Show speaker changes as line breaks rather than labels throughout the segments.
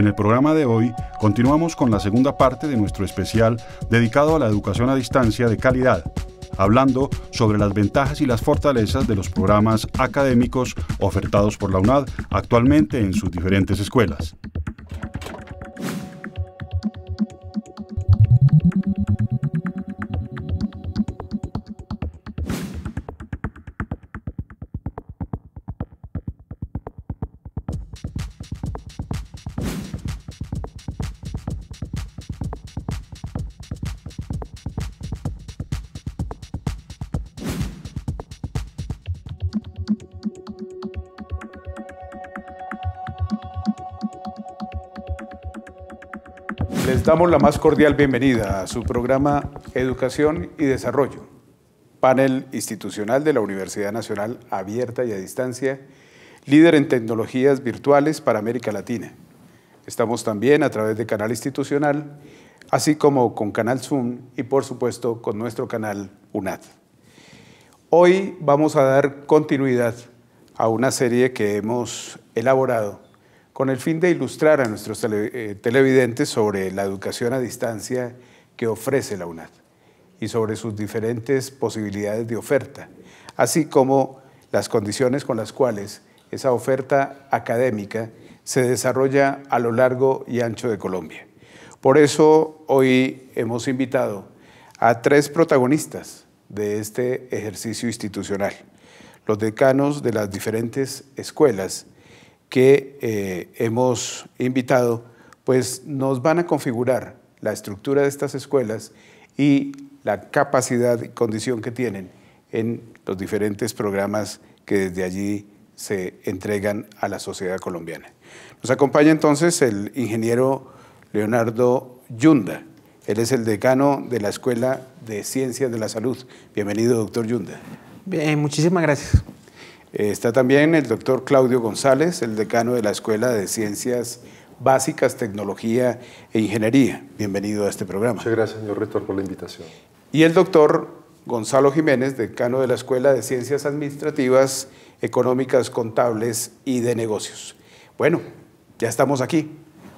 En el programa de hoy continuamos con la segunda parte de nuestro especial dedicado a la educación a distancia de calidad, hablando sobre las ventajas y las fortalezas de los programas académicos ofertados por la UNAD actualmente en sus diferentes escuelas.
Les damos la más cordial bienvenida a su programa Educación y Desarrollo, panel institucional de la Universidad Nacional Abierta y a Distancia, líder en tecnologías virtuales para América Latina. Estamos también a través de canal institucional, así como con canal Zoom y por supuesto con nuestro canal UNAD. Hoy vamos a dar continuidad a una serie que hemos elaborado con el fin de ilustrar a nuestros eh, televidentes sobre la educación a distancia que ofrece la UNAD y sobre sus diferentes posibilidades de oferta, así como las condiciones con las cuales esa oferta académica se desarrolla a lo largo y ancho de Colombia. Por eso hoy hemos invitado a tres protagonistas de este ejercicio institucional, los decanos de las diferentes escuelas que eh, hemos invitado, pues nos van a configurar la estructura de estas escuelas y la capacidad y condición que tienen en los diferentes programas que desde allí se entregan a la sociedad colombiana. Nos acompaña entonces el ingeniero Leonardo Yunda. Él es el decano de la Escuela de Ciencias de la Salud. Bienvenido, doctor Yunda.
Bien, muchísimas gracias.
Eh, está también el doctor Claudio González, el decano de la Escuela de Ciencias Básicas, Tecnología e Ingeniería. Bienvenido a este programa.
Muchas gracias, señor rector, por la invitación.
Y el doctor Gonzalo Jiménez, decano de la Escuela de Ciencias Administrativas, Económicas, Contables y de Negocios. Bueno, ya estamos aquí.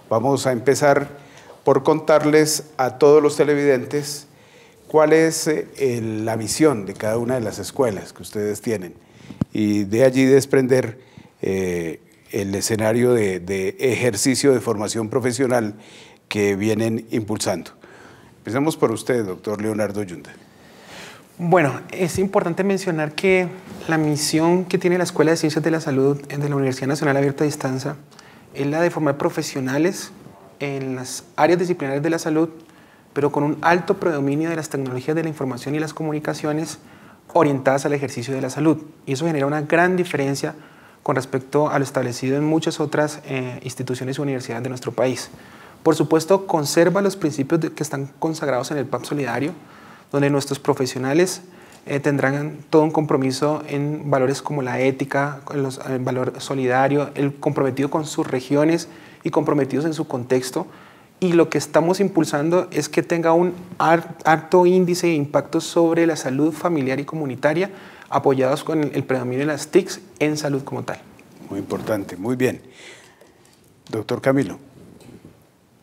Vamos a empezar por contarles a todos los televidentes cuál es eh, la misión de cada una de las escuelas que ustedes tienen y de allí desprender eh, el escenario de, ejercicio de formación profesional que vienen impulsando. Empecemos por usted, doctor Leonardo Yunda.
Bueno, es importante mencionar que la misión que tiene la Escuela de Ciencias de la Salud de la Universidad Nacional Abierta a Distancia es la de formar profesionales en las áreas disciplinarias de la salud, pero con un alto predominio de las tecnologías de la información y las comunicaciones orientadas al ejercicio de la salud. Y eso genera una gran diferencia con respecto a lo establecido en muchas otras eh, instituciones y universidades de nuestro país. Por supuesto, conserva los principios que están consagrados en el PAP Solidario, donde nuestros profesionales eh, tendrán todo un compromiso en valores como la ética, el valor solidario, el comprometido con sus regiones y comprometidos en su contexto, y lo que estamos impulsando es que tenga un alto índice de impacto sobre la salud familiar y comunitaria, apoyados con el predominio de las TICs en salud como tal.
Muy importante, muy bien. Doctor Camilo.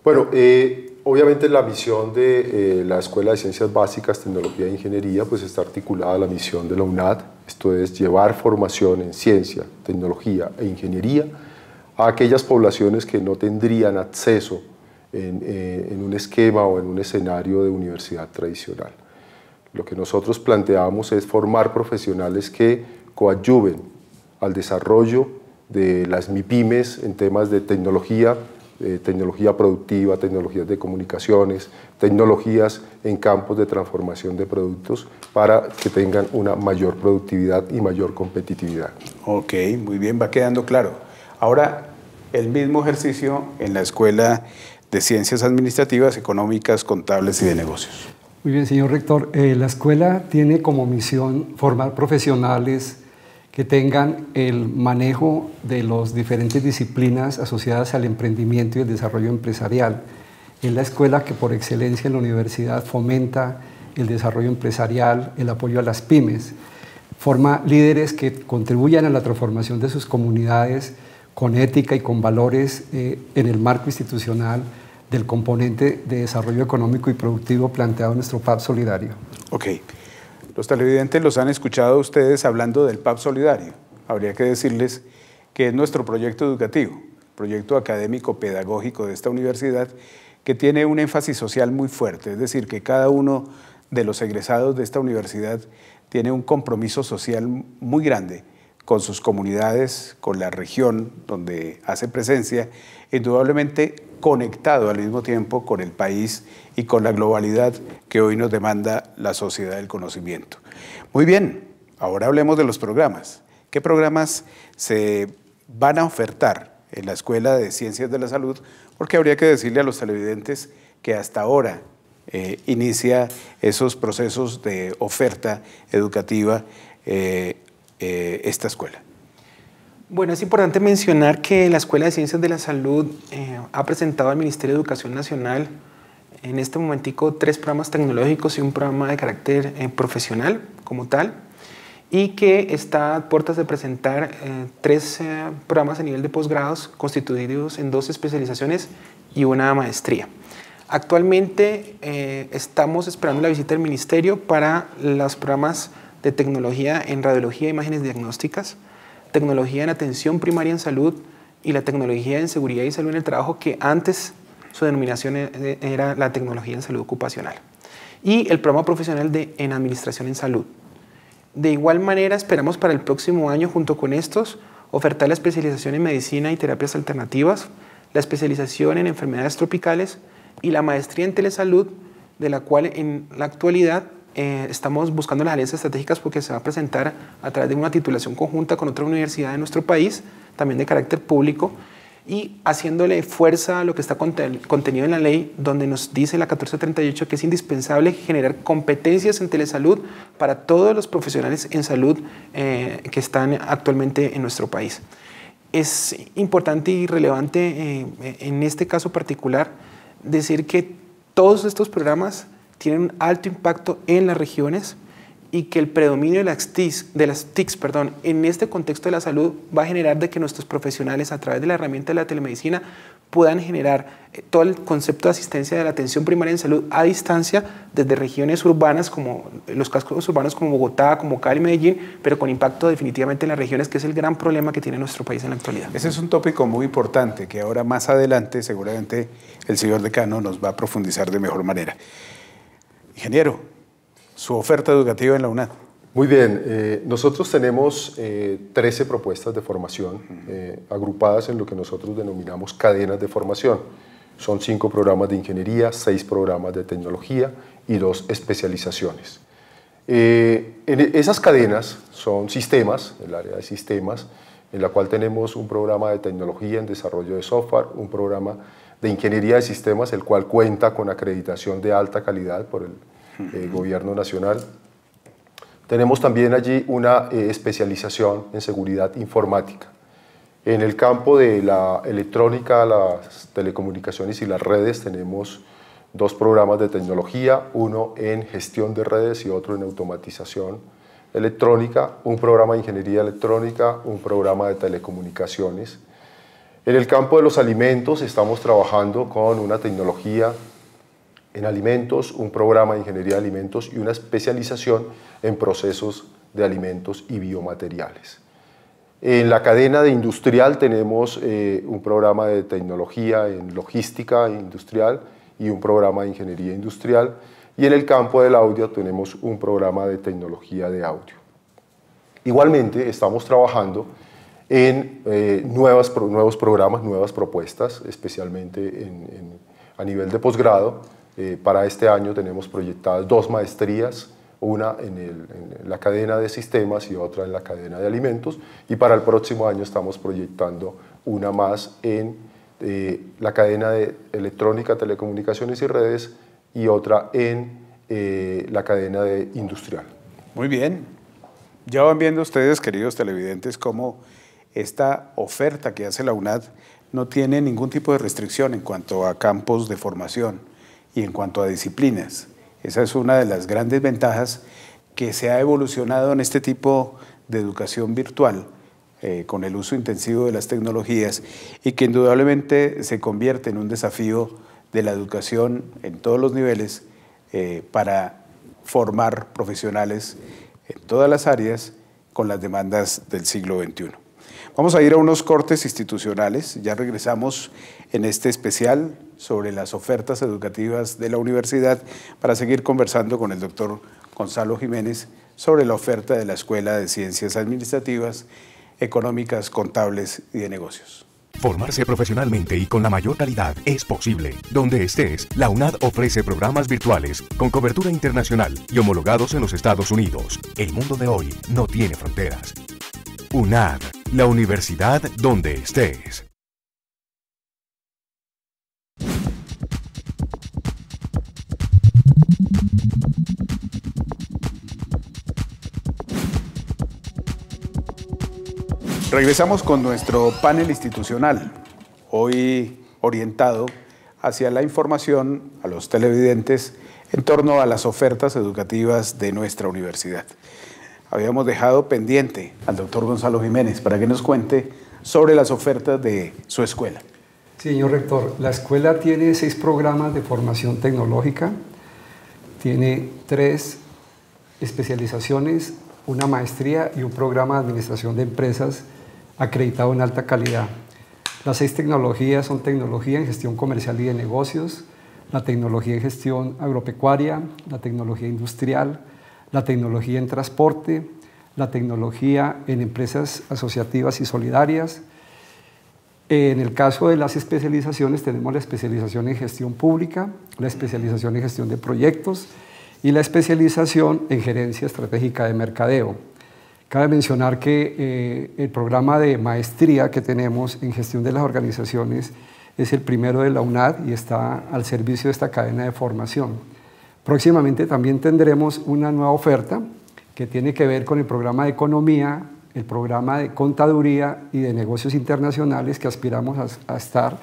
Bueno, eh, obviamente la misión de eh, la Escuela de Ciencias Básicas, Tecnología e Ingeniería, pues está articulada a la misión de la UNAD, esto es llevar formación en ciencia, tecnología e ingeniería a aquellas poblaciones que no tendrían acceso eh, en, un esquema o en un escenario de universidad tradicional. Lo que nosotros planteamos es formar profesionales que coadyuven al desarrollo de las MIPIMES en temas de tecnología, tecnología productiva, tecnologías de comunicaciones, tecnologías en campos de transformación de productos para que tengan una mayor productividad y mayor competitividad.
Ok, muy bien, va quedando claro. Ahora, el mismo ejercicio en la escuela de Ciencias Administrativas, Económicas, Contables y de Negocios.
Muy bien, señor rector. Eh, la escuela tiene como misión formar profesionales que tengan el manejo de las diferentes disciplinas asociadas al emprendimiento y el desarrollo empresarial. Es la escuela que por excelencia en la universidad fomenta el desarrollo empresarial, el apoyo a las pymes, forma líderes que contribuyan a la transformación de sus comunidades con ética y con valores eh, en el marco institucional del componente de desarrollo económico y productivo planteado en nuestro PAP Solidario.
Ok. Los televidentes los han escuchado ustedes hablando del PAP Solidario. Habría que decirles que es nuestro proyecto educativo, proyecto académico pedagógico de esta universidad que tiene un énfasis social muy fuerte, es decir, que cada uno de los egresados de esta universidad tiene un compromiso social muy grande con sus comunidades, con la región donde hace presencia, indudablemente conectado al mismo tiempo con el país y con la globalidad que hoy nos demanda la sociedad del conocimiento. Muy bien, ahora hablemos de los programas. ¿Qué programas se van a ofertar en la Escuela de Ciencias de la Salud? Porque habría que decirle a los televidentes que hasta ahora eh, inicia esos procesos de oferta educativa eh, eh, esta escuela?
Bueno, es importante mencionar que la Escuela de Ciencias de la Salud eh, ha presentado al Ministerio de Educación Nacional en este momentico tres programas tecnológicos y un programa de carácter eh, profesional como tal, y que está a puertas de presentar tres programas a nivel de posgrados constituidos en dos especializaciones y una maestría. Actualmente estamos esperando la visita del Ministerio para los programas de tecnología en radiología e imágenes diagnósticas, tecnología en atención primaria en salud y la tecnología en seguridad y salud en el trabajo, que antes su denominación e, e, era la tecnología en salud ocupacional. Y el programa profesional de, en administración en salud. De igual manera, esperamos para el próximo año, junto con estos, ofertar la especialización en medicina y terapias alternativas, la especialización en enfermedades tropicales y la maestría en telesalud, de la cual en la actualidad eh, estamos buscando las alianzas estratégicas porque se va a presentar a través de una titulación conjunta con otra universidad de nuestro país, también de carácter público, y haciéndole fuerza a lo que está contenido en la ley, donde nos dice la 1438 que es indispensable generar competencias en telesalud para todos los profesionales en salud eh, que están actualmente en nuestro país. Es importante y relevante eh, en este caso particular decir que todos estos programas tienen un alto impacto en las regiones y que el predominio de las, TICs, de las TICs perdón, en este contexto de la salud va a generar de que nuestros profesionales a través de la herramienta de la telemedicina puedan generar eh, todo el concepto de asistencia de la atención primaria en salud a distancia desde regiones urbanas como los cascos urbanos como Bogotá, como Cali, Medellín, pero con impacto definitivamente en las regiones, que es el gran problema que tiene nuestro país en la actualidad.
Ese es un tópico muy importante que ahora más adelante seguramente el señor decano nos va a profundizar de mejor manera. Ingeniero, su oferta educativa en la UNAD.
Muy bien, eh, nosotros tenemos 13 eh, propuestas de formación eh, agrupadas en lo que nosotros denominamos cadenas de formación. Son cinco programas de ingeniería, seis programas de tecnología y dos especializaciones. en esas cadenas son sistemas, el área de sistemas, en la cual tenemos un programa de tecnología en desarrollo de software, un programa de ingeniería de sistemas, el cual cuenta con acreditación de alta calidad por el gobierno nacional. Tenemos también allí una eh, especialización en seguridad informática. En el campo de la electrónica, las telecomunicaciones y las redes tenemos dos programas de tecnología, uno en gestión de redes y otro en automatización electrónica, un programa de ingeniería electrónica, un programa de telecomunicaciones. En el campo de los alimentos estamos trabajando con una tecnología en alimentos, un programa de ingeniería de alimentos y una especialización en procesos de alimentos y biomateriales. En la cadena de industrial tenemos eh, un programa de tecnología en logística industrial y un programa de ingeniería industrial. Y en el campo del audio tenemos un programa de tecnología de audio. Igualmente estamos trabajando en eh, nuevas, nuevos programas, nuevas propuestas, especialmente a nivel de posgrado, eh, para este año tenemos proyectadas dos maestrías, una en, la cadena de sistemas y otra en la cadena de alimentos. Y para el próximo año estamos proyectando una más en eh, la cadena de electrónica, telecomunicaciones y redes y otra en eh, la cadena de industrial.
Muy bien. Ya van viendo ustedes, queridos televidentes, cómo esta oferta que hace la UNAD no tiene ningún tipo de restricción en cuanto a campos de formación y en cuanto a disciplinas. Esa es una de las grandes ventajas que se ha evolucionado en este tipo de educación virtual eh, con el uso intensivo de las tecnologías y que indudablemente se convierte en un desafío de la educación en todos los niveles eh, para formar profesionales en todas las áreas con las demandas del siglo XXI. Vamos a ir a unos cortes institucionales, ya regresamos en este especial sobre las ofertas educativas de la universidad para seguir conversando con el doctor Gonzalo Jiménez sobre la oferta de la Escuela de Ciencias Administrativas, Económicas, Contables y de Negocios.
Formarse profesionalmente y con la mayor calidad es posible. Donde estés, la UNAD ofrece programas virtuales con cobertura internacional y homologados en los Estados Unidos. El mundo de hoy no tiene fronteras. UNAD, la universidad donde estés.
Regresamos con nuestro panel institucional, hoy orientado hacia la información a los televidentes en torno a las ofertas educativas de nuestra universidad. Habíamos dejado pendiente al doctor Gonzalo Jiménez para que nos cuente sobre las ofertas de su escuela.
señor rector, la escuela tiene seis programas de formación tecnológica, tiene tres especializaciones, una maestría y un programa de administración de empresas acreditado en alta calidad. Las seis tecnologías son tecnología en gestión comercial y de negocios, la tecnología en gestión agropecuaria, la tecnología industrial, la tecnología en transporte, la tecnología en empresas asociativas y solidarias. En el caso de las especializaciones tenemos la especialización en gestión pública, la especialización en gestión de proyectos y la especialización en gerencia estratégica de mercadeo. Cabe mencionar que eh, el programa de maestría que tenemos en gestión de las organizaciones es el primero de la UNAD y está al servicio de esta cadena de formación. Próximamente también tendremos una nueva oferta que tiene que ver con el programa de economía, el programa de contaduría y de negocios internacionales que aspiramos a, estar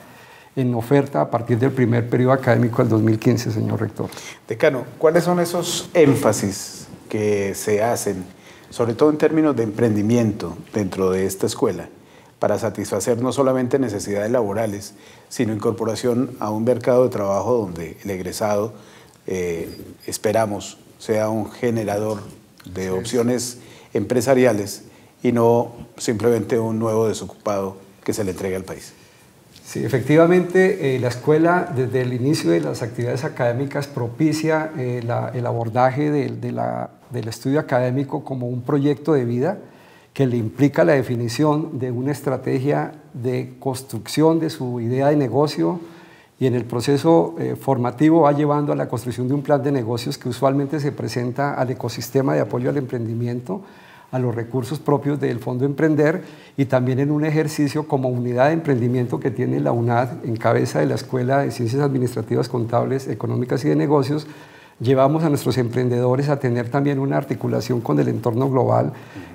en oferta a partir del primer periodo académico del 2015, señor rector.
Decano, ¿cuáles son esos énfasis que se hacen sobre todo en términos de emprendimiento dentro de esta escuela, para satisfacer no solamente necesidades laborales, sino incorporación a un mercado de trabajo donde el egresado, eh, esperamos, sea un generador de opciones empresariales y no simplemente un nuevo desocupado que se le entregue al país.
Sí, efectivamente, eh, la escuela desde el inicio de las actividades académicas propicia eh, el abordaje del estudio académico como un proyecto de vida que le implica la definición de una estrategia de construcción de su idea de negocio y en el proceso eh, formativo va llevando a la construcción de un plan de negocios que usualmente se presenta al ecosistema de apoyo al emprendimiento a los recursos propios del Fondo Emprender y también en un ejercicio como unidad de emprendimiento que tiene la UNAD en cabeza de la Escuela de Ciencias Administrativas, Contables, Económicas y de Negocios, llevamos a nuestros emprendedores a tener también una articulación con el entorno global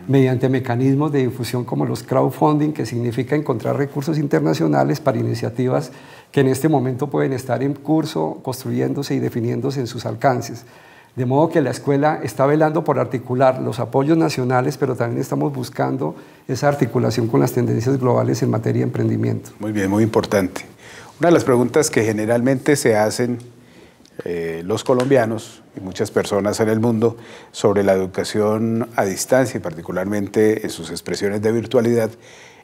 mediante mecanismos de difusión como los crowdfunding, que significa encontrar recursos internacionales para iniciativas que en este momento pueden estar en curso, construyéndose y definiéndose en sus alcances. De modo que la escuela está velando por articular los apoyos nacionales, pero también estamos buscando esa articulación con las tendencias globales en materia de emprendimiento.
Muy bien, muy importante. Una de las preguntas que generalmente se hacen eh, los colombianos y muchas personas en el mundo sobre la educación a distancia y particularmente en sus expresiones de virtualidad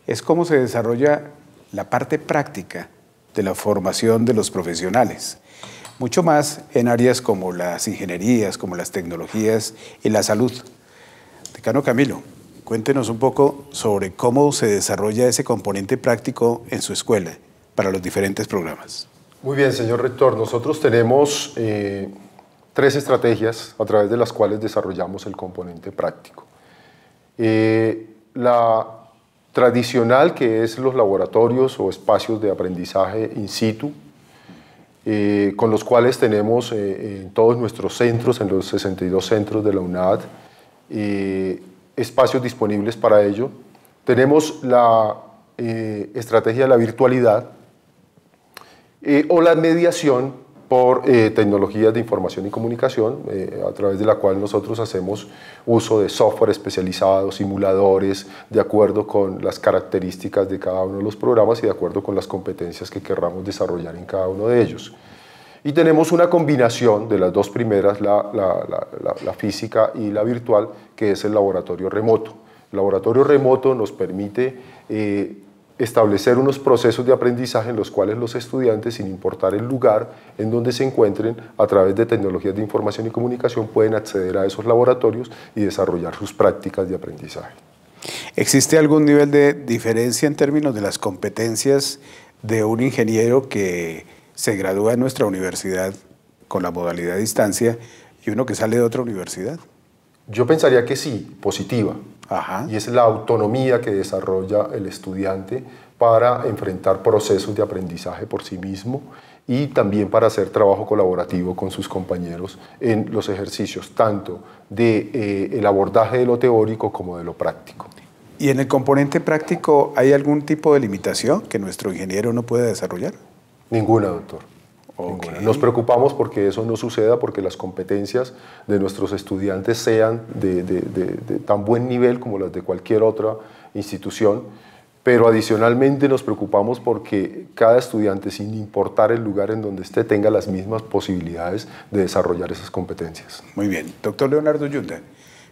es cómo se desarrolla la parte práctica de la formación de los profesionales mucho más en áreas como las ingenierías, como las tecnologías y la salud. Decano Camilo, cuéntenos un poco sobre cómo se desarrolla ese componente práctico en su escuela para los diferentes programas.
Muy bien, señor rector. Nosotros tenemos eh, tres estrategias a través de las cuales desarrollamos el componente práctico. Eh, la tradicional, que es los laboratorios o espacios de aprendizaje in situ, eh, con los cuales tenemos eh, en todos nuestros centros, en los 62 centros de la UNAD, espacios disponibles para ello. Tenemos la estrategia de la virtualidad o la mediación por eh, tecnologías de información y comunicación, eh, a través de la cual nosotros hacemos uso de software especializado, simuladores, de acuerdo con las características de cada uno de los programas y de acuerdo con las competencias que querramos desarrollar en cada uno de ellos. Y tenemos una combinación de las dos primeras, la, la física y la virtual, que es el laboratorio remoto. El laboratorio remoto nos permite eh, establecer unos procesos de aprendizaje en los cuales los estudiantes, sin importar el lugar en donde se encuentren, a través de tecnologías de información y comunicación, pueden acceder a esos laboratorios y desarrollar sus prácticas de aprendizaje.
¿Existe algún nivel de diferencia en términos de las competencias de un ingeniero que se gradúa en nuestra universidad con la modalidad de distancia y uno que sale de otra universidad?
Yo pensaría que sí, positiva. Y es la autonomía que desarrolla el estudiante para enfrentar procesos de aprendizaje por sí mismo y también para hacer trabajo colaborativo con sus compañeros en los ejercicios, tanto del de, eh, abordaje de lo teórico como de lo práctico.
¿Y en el componente práctico hay algún tipo de limitación que nuestro ingeniero no puede desarrollar?
Ninguna, doctor. Nos preocupamos porque eso no suceda, porque las competencias de nuestros estudiantes sean de, tan buen nivel como las de cualquier otra institución, pero adicionalmente nos preocupamos porque cada estudiante, sin importar el lugar en donde esté, tenga las mismas posibilidades de desarrollar esas competencias.
Muy bien. Doctor Leonardo Yunda,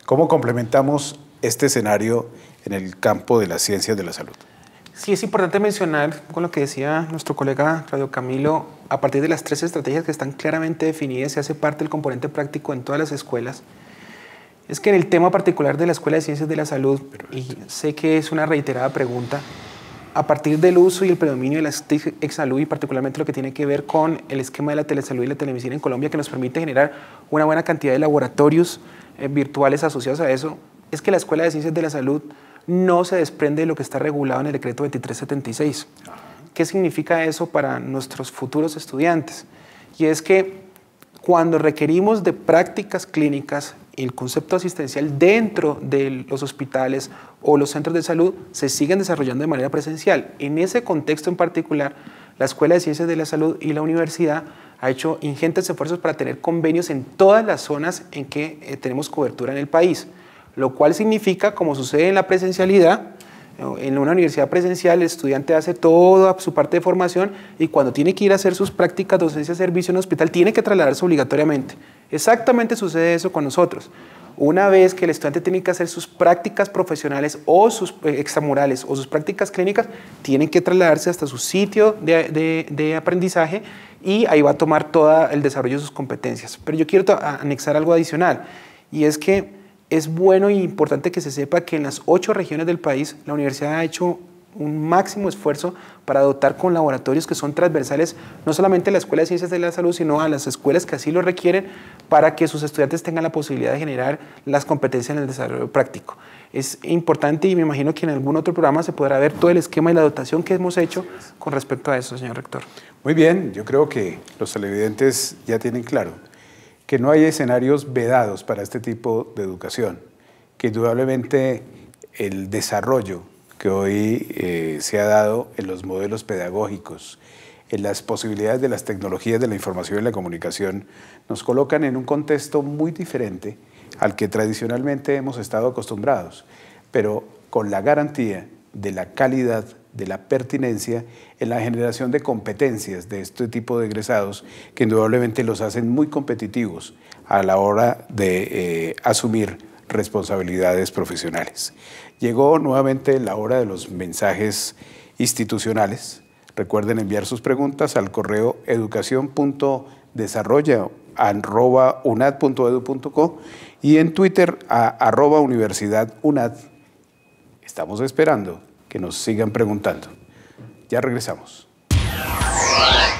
¿cómo complementamos este escenario en el campo de las ciencias de la salud?
Sí, es importante mencionar con lo que decía nuestro colega Claudio Camilo, a partir de las tres estrategias que están claramente definidas y hace parte del componente práctico en todas las escuelas, es que en el tema particular de la Escuela de Ciencias de la Salud, y sé que es una reiterada pregunta, a partir del uso y el predominio de la salud y particularmente lo que tiene que ver con el esquema de la telesalud y la telemedicina en Colombia que nos permite generar una buena cantidad de laboratorios eh, virtuales asociados a eso, es que la Escuela de Ciencias de la Salud no se desprende de lo que está regulado en el decreto 2376. ¿Qué significa eso para nuestros futuros estudiantes? Y es que cuando requerimos de prácticas clínicas, el concepto asistencial dentro de los hospitales o los centros de salud se siguen desarrollando de manera presencial. En ese contexto en particular, la Escuela de Ciencias de la Salud y la universidad ha hecho ingentes esfuerzos para tener convenios en todas las zonas en que eh, tenemos cobertura en el país lo cual significa, como sucede en la presencialidad, en una universidad presencial el estudiante hace toda su parte de formación y cuando tiene que ir a hacer sus prácticas docencia servicio en un hospital tiene que trasladarse obligatoriamente. Exactamente sucede eso con nosotros. Una vez que el estudiante tiene que hacer sus prácticas profesionales o sus eh, extramurales o sus prácticas clínicas, tienen que trasladarse hasta su sitio de, de aprendizaje y ahí va a tomar todo el desarrollo de sus competencias. Pero yo quiero anexar algo adicional y es que es bueno y importante que se sepa que en las ocho regiones del país la universidad ha hecho un máximo esfuerzo para dotar con laboratorios que son transversales no solamente a la Escuela de Ciencias de la Salud, sino a las escuelas que así lo requieren para que sus estudiantes tengan la posibilidad de generar las competencias en el desarrollo práctico. Es importante y me imagino que en algún otro programa se podrá ver todo el esquema y la dotación que hemos hecho con respecto a eso, señor rector.
Muy bien, yo creo que los televidentes ya tienen claro que no hay escenarios vedados para este tipo de educación, que indudablemente el desarrollo que hoy eh, se ha dado en los modelos pedagógicos, en las posibilidades de las tecnologías de la información y la comunicación, nos colocan en un contexto muy diferente al que tradicionalmente hemos estado acostumbrados, pero con la garantía de la calidad de la pertinencia en la generación de competencias de este tipo de egresados que indudablemente los hacen muy competitivos a la hora de eh, asumir responsabilidades profesionales. Llegó nuevamente la hora de los mensajes institucionales. Recuerden enviar sus preguntas al correo educación.desarrolla.unad.edu.co y en Twitter a arroba universidad UNAD. Estamos esperando que nos sigan preguntando. Ya regresamos.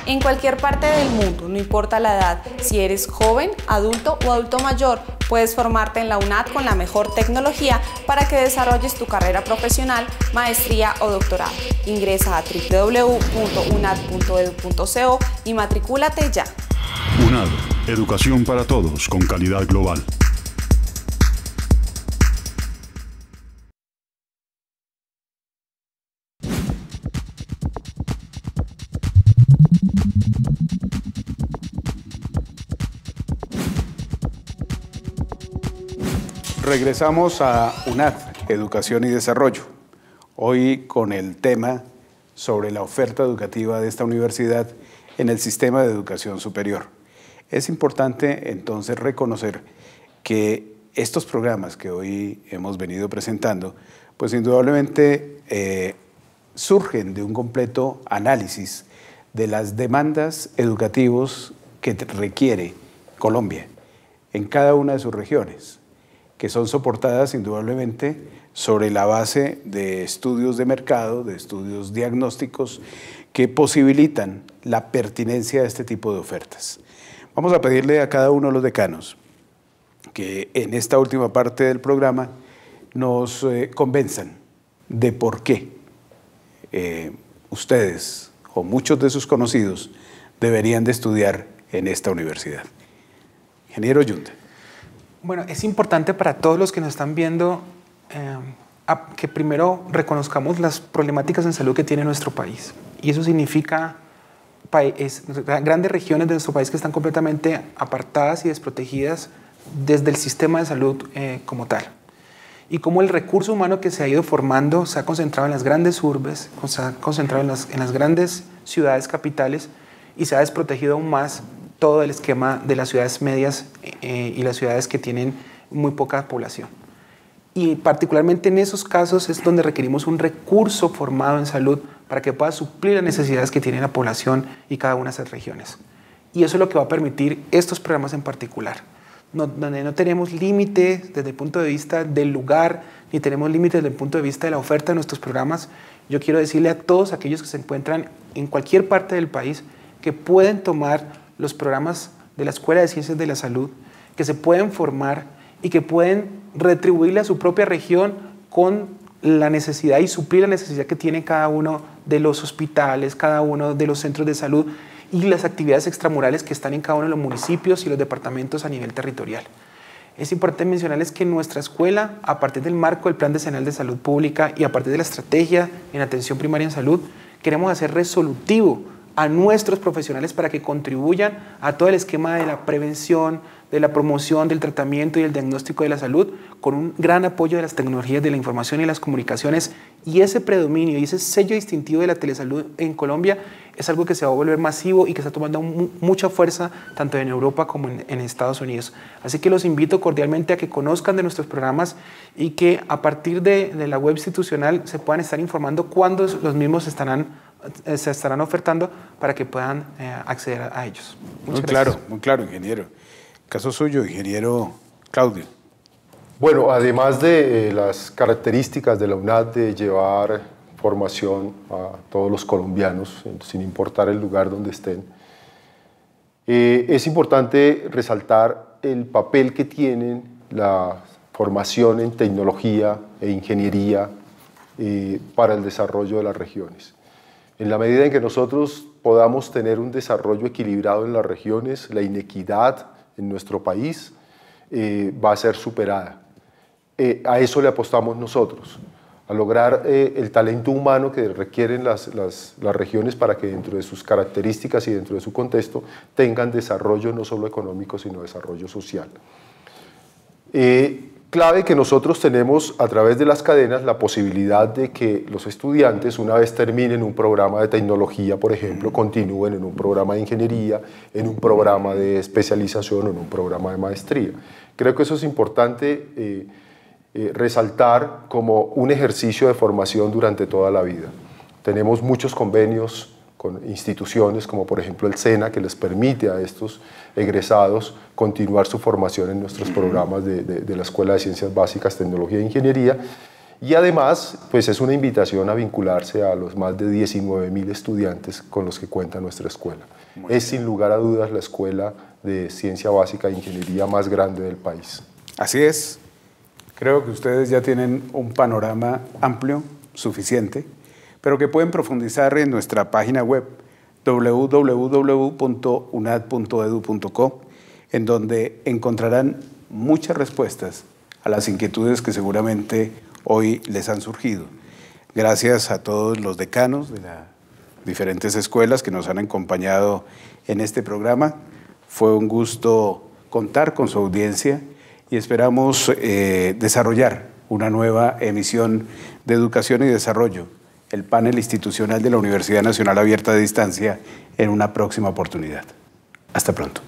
En cualquier parte del mundo, no importa la edad, si eres joven, adulto o adulto mayor, puedes formarte en la UNAD con la mejor tecnología para que desarrolles tu carrera profesional, maestría o doctorado. Ingresa a www.unad.edu.co y matricúlate ya.
UNAD, educación para todos con calidad global.
Regresamos a UNAD, Educación y Desarrollo. Hoy con el tema sobre la oferta educativa de esta universidad en el sistema de educación superior. Es importante entonces reconocer que estos programas que hoy hemos venido presentando, pues indudablemente eh, surgen de un completo análisis de las demandas educativas que requiere Colombia en cada una de sus regiones que son soportadas indudablemente sobre la base de estudios de mercado, de estudios diagnósticos que posibilitan la pertinencia de este tipo de ofertas. Vamos a pedirle a cada uno de los decanos que en esta última parte del programa nos eh, convenzan de por qué eh, ustedes o muchos de sus conocidos deberían de estudiar en esta universidad. Ingeniero Yunde.
Bueno, es importante para todos los que nos están viendo eh, que primero reconozcamos las problemáticas en salud que tiene nuestro país. Y eso significa grandes regiones de nuestro país que están completamente apartadas y desprotegidas desde el sistema de salud eh, como tal. Y cómo el recurso humano que se ha ido formando se ha concentrado en las grandes urbes, se ha concentrado en las, en las grandes ciudades capitales y se ha desprotegido aún más todo el esquema de las ciudades medias eh, y las ciudades que tienen muy poca población. Y particularmente en esos casos es donde requerimos un recurso formado en salud para que pueda suplir las necesidades que tiene la población y cada una de esas regiones. Y eso es lo que va a permitir estos programas en particular, donde no tenemos límites desde el punto de vista del lugar, ni tenemos límites desde el punto de vista de la oferta de nuestros programas. Yo quiero decirle a todos aquellos que se encuentran en cualquier parte del país que pueden tomar los programas de la Escuela de Ciencias de la Salud, que se pueden formar y que pueden retribuirle a su propia región con la necesidad y suplir la necesidad que tiene cada uno de los hospitales, cada uno de los centros de salud y las actividades extramurales que están en cada uno de los municipios y los departamentos a nivel territorial. Es importante mencionarles que nuestra escuela, a partir del marco del Plan Decenal de Salud Pública y a partir de la estrategia en atención primaria en salud, queremos hacer resolutivo a nuestros profesionales para que contribuyan a todo el esquema de la prevención, de la promoción, del tratamiento y el diagnóstico de la salud, con un gran apoyo de las tecnologías de la información y las comunicaciones. Y ese predominio y ese sello distintivo de la telesalud en Colombia es algo que se va a volver masivo y que está tomando mucha fuerza tanto en Europa como en, Estados Unidos. Así que los invito cordialmente a que conozcan de nuestros programas y que a partir de, de la web institucional se puedan estar informando cuándo los mismos estarán se estarán ofertando para que puedan eh, acceder a ellos.
muy claro, muy claro, ingeniero. Caso suyo, ingeniero Claudio.
Bueno, además de eh, las características de la UNAD de llevar formación a todos los colombianos, sin importar el lugar donde estén, es importante resaltar el papel que tienen la formación en tecnología e ingeniería para el desarrollo de las regiones. En la medida en que nosotros podamos tener un desarrollo equilibrado en las regiones, la inequidad en nuestro país eh, va a ser superada. Eh, a eso le apostamos nosotros, a lograr eh, el talento humano que requieren las, las, las, regiones para que dentro de sus características y dentro de su contexto tengan desarrollo no solo económico, sino desarrollo social clave que nosotros tenemos a través de las cadenas la posibilidad de que los estudiantes, una vez terminen un programa de tecnología, por ejemplo, continúen en un programa de ingeniería, en un programa de especialización o en un programa de maestría. Creo que eso es importante eh, eh, resaltar como un ejercicio de formación durante toda la vida. Tenemos muchos convenios con instituciones como por ejemplo el SENA, que les permite a estos egresados continuar su formación en nuestros programas de, de, la Escuela de Ciencias Básicas, Tecnología e Ingeniería. Y además, pues es una invitación a vincularse a los más de 19 mil estudiantes con los que cuenta nuestra escuela. es sin lugar a dudas la escuela de ciencia básica e ingeniería más grande del país.
Así es. Creo que ustedes ya tienen un panorama amplio, suficiente, pero que pueden profundizar en nuestra página web www.unad.edu.co, en donde encontrarán muchas respuestas a las inquietudes que seguramente hoy les han surgido. Gracias a todos los decanos de las diferentes escuelas que nos han acompañado en este programa. Fue un gusto contar con su audiencia y esperamos eh, desarrollar una nueva emisión de Educación y Desarrollo, el panel institucional de la Universidad Nacional Abierta a Distancia en una próxima oportunidad. Hasta pronto.